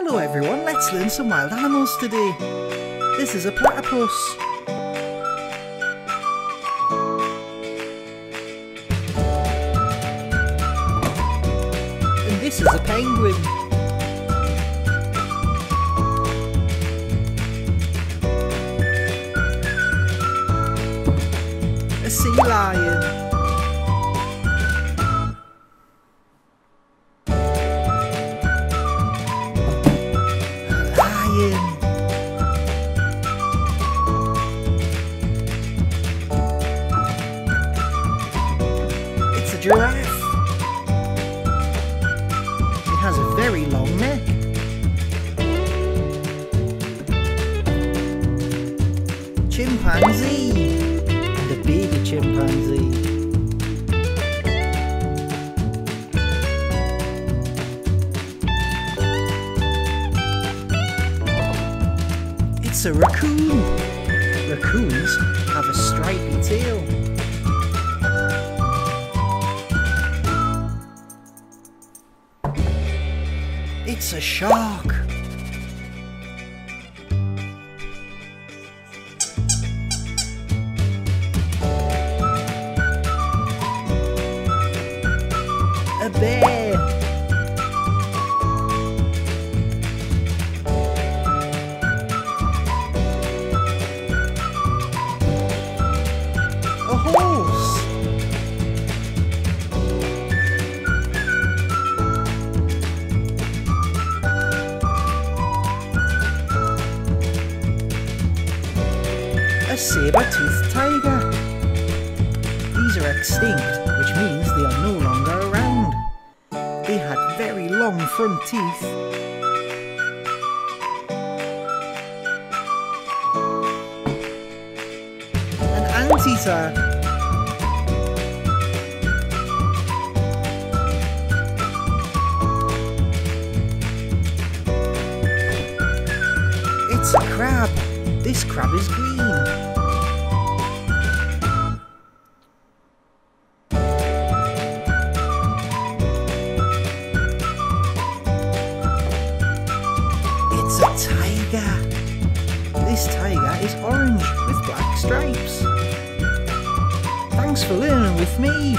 Hello everyone, let's learn some wild animals today. This is a platypus. And this is a penguin. A sea lion. Giraffe. It has a very long neck. Chimpanzee. And a baby chimpanzee. It's a raccoon. Raccoons have a stripy tail. It's a shark. A bear. Saber-toothed tiger. These are extinct, which means they are no longer around. They had very long front teeth. An anteater. It's a crab. This crab is green. A tiger. This tiger is orange with black stripes. Thanks for learning with me.